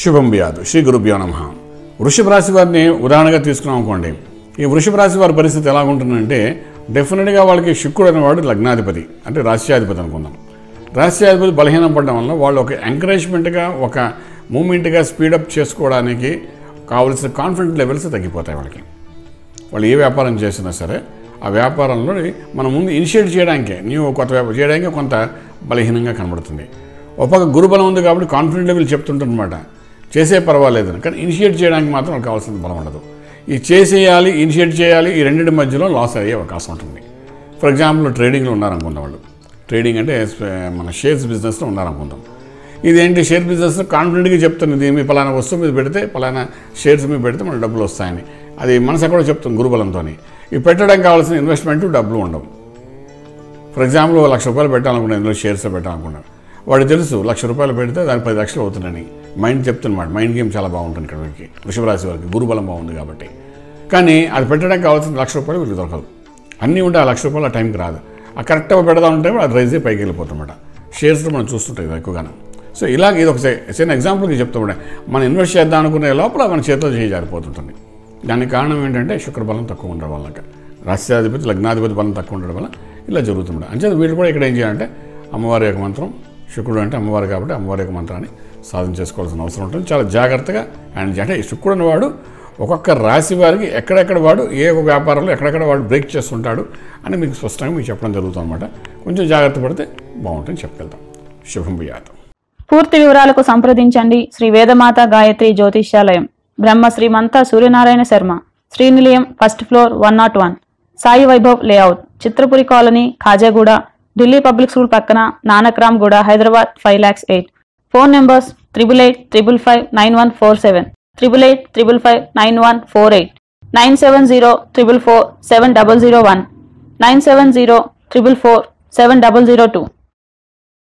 శుభం వ్యాధు శ్రీ గురుభ్యో నమ. వృషభ రాశి వారిని ఉదాహరణగా తీసుకున్నాం అనుకోండి. ఈ వృషభ రాశి వారి పరిస్థితి ఎలా ఉంటుందంటే డెఫినెట్గా వాళ్ళకి శుక్రుడు అనేవాడు లగ్నాధిపతి అంటే రాశ్యాధిపతి అనుకుందాం. రాశ్యాధిపతి బలహీనం పడడం వల్ల వాళ్ళు ఒక ఎంకరేజ్మెంట్గా ఒక మూమెంట్గా స్పీడప్ చేసుకోవడానికి కావలసిన కాన్ఫిడెంట్ లెవెల్స్ తగ్గిపోతాయి వాళ్ళకి. వాళ్ళు ఏ వ్యాపారం చేసినా సరే ఆ వ్యాపారంలో మనం ముందు ఇనిషియేట్ చేయడానికే నీవు కొత్త వ్యాపారం చేయడానికి కొంత బలహీనంగా కనబడుతుంది. ఒక గురుబలం ఉంది కాబట్టి కాన్ఫిడెంట్ లెవెల్ చెప్తుంటారనమాట చేసే పర్వాలేదు. కానీ ఇనిషియేట్ చేయడానికి మాత్రం కావాల్సిన బలం ఉండదు. ఈ చేసేయాలి ఇనిషియేట్ చేయాలి ఈ రెండింటి మధ్యలో లాస్ అయ్యే అవకాశం ఉంటుంది. ఫర్ ఎగ్జాంపుల్ ట్రేడింగ్లో ఉన్నారనుకున్న వాళ్ళు. ట్రేడింగ్ అంటే మన షేర్స్ బిజినెస్లో ఉన్నారనుకుందాం. ఇదేంటి షేర్ బిజినెస్? కాన్ఫిడెంట్గా చెప్తుంది ఇది మీ పలానా వస్తువు మీద పెడితే పలానా షేర్స్ మీద పెడితే మనకు డబ్బులు వస్తాయని. అది మనసు కూడా చెప్తుంది గురుబలంతో ఇవి పెట్టడానికి కావాల్సిన ఇన్వెస్ట్మెంట్ డబ్బులు ఉండవు. ఫర్ ఎగ్జాంపుల్ ఒక లక్ష రూపాయలు పెట్టాలనుకున్నాను ఇందులో షేర్స్ పెట్టాలనుకున్నాను. వాడు తెలుసు లక్ష రూపాయలు పెడితే దానికి పది లక్షలు అవుతుందని మైండ్ చెప్తున్నమాట మైండ్ గేమ్ చాలా బాగుంటుంది ఇక్కడ వీడికి. వృషభరాశి వారికి గురుబలం బాగుంది కాబట్టి. కానీ అది పెట్టడానికి కావాల్సిన లక్ష రూపాయలు వీళ్ళకి దొరకదు అన్నీ ఉంటే ఆ లక్ష రూపాయలు ఆ టైంకి రాదు. ఆ కరెక్ట్గా పెడదామంటే అది రైజ్ పైకి వెళ్ళిపోతుందన్నమాట షేర్స్లో మనం చూస్తుంటాం ఇది ఎక్కువగానే. సో ఇలాగ ఇది ఒక చిన్న ఎగ్జాంపుల్కి చెప్తామంటే మనం ఇన్వెస్ట్ చేద్దాం అనుకునే లోపల మన చేతిలో చేయి జారిపోతుంటుంది. దానికి కారణం ఏంటంటే శుక్రబలం తక్కువ ఉండడం వల్ల రాష్ట్రాధిపతి లగ్నాధిపతి బలం తక్కువ ఉండడం వల్ల ఇలా జరుగుతుంది అంటే వీళ్ళు కూడా ఇక్కడ ఏం చేయాలంటే అమ్మవారి యొక్క మంత్రం శుక్రుడు అంటే అమ్మవారు కాబట్టి అమ్మవారి యొక్క మంత్రాన్ని సాధన చేసుకోవాల్సిన అవసరం ఉంటుంది. చాలా జాగ్రత్తగా అండ్ అంటే శుక్రుడు అనేవాడు ఒక్కొక్క రాశి వారికి ఎక్కడెక్కడ వాడు ఏ ఒక వ్యాపారంలో ఎక్కడెక్కడ వాడు బ్రేక్ చేస్తుంటాడు అని మీకు స్పష్టంగా మీకు చెప్పడం జరుగుతుంది అనమాట కొంచెం జాగ్రత్త పడితే బాగుంటుంది చెప్పగలుగుతాం. శుభం భూయాతం. పూర్తి వివరాలకు సంప్రదించండి. Shri Vedamata Gayatri Jyotishyalayam. Brahma Srimantha Suryanarayana Sharma. Srinilayam first floor one not one. Sai Vaibhav layout. Chitrapuri colony Khajaguda Delhi public school పక్కన Nanakramguda Hyderabad five lakhs eight. Phone numbers triple eight triple five nine one four seven. Triple eight triple five nine one four eight. Nine seven zero triple four seven double zero one. Nine seven zero triple four seven double zero two.